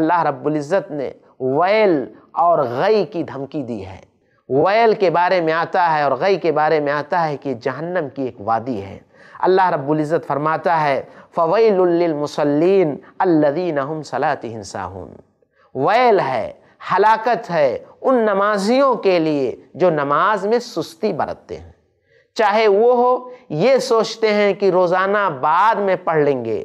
اللہ رب العزت نے ویل اور غی کی دھمکی دی ہے۔ ویل کے بارے میں آتا ہے اور غی کے بارے میں آتا ہے کہ جہنم کی ایک وادی ہے۔ اللہ رب العزت فرماتا ہے فویل للمصلین الذین هم صلاتهم ساہون ویل ہے، ہلاکت ہے ان نمازیوں کے لیے جو نماز میں سستی برتتے ہیں۔ چاہے وہ ہو، یہ سوچتے ہیں کہ روزانہ بعد میں پڑھ لیں گے۔